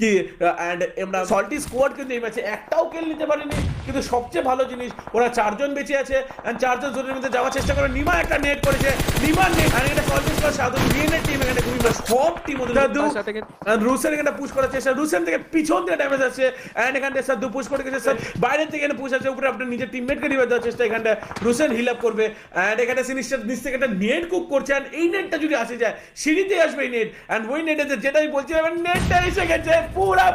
কি অ্যান্ড আমরা salty squad কিন্তু এই ম্যাচে একটাও কেল নিতে পারেনি। কিন্তু সবচেয়ে ভালো জিনিস, ওরা চারজন বেঁচে আছে অ্যান্ড চারজন জোনের মধ্যে যাওয়ার চেষ্টা করে। নিমা একটা নেট করেছে। নিমার নেট আর এটা সল্টি স্কোয়াড সাধু বিএনএর বলছি এখানে সব টিম ওদের সাধু তার সাথে কিন্তু- আর রুসেন এখানে পুশ করার চেষ্টা রুসেন থেকে পিছন থেকে ড্যামেজ আছে এন্ড এখানে সাদু পুশ করে গেছে। স্যার বাইরে থেকে এখানে পুশ আছে উপরে আপনার নিজের টিমমেটকে রিভাইভ দেওয়ার চেষ্টা এখানটা রুসেন হিল আপ করবে। এন্ড এখানে সিনিস্টার নিচ থেকে একটা নেট কুক করছে। এন্ড এই নেটটা যদি আসে যায় সিঁড়িতে আসবে এই নেট এন্ড ওই নেটে যেটা আমি বলছিলাম নেটটা এসে গেছে। পুরা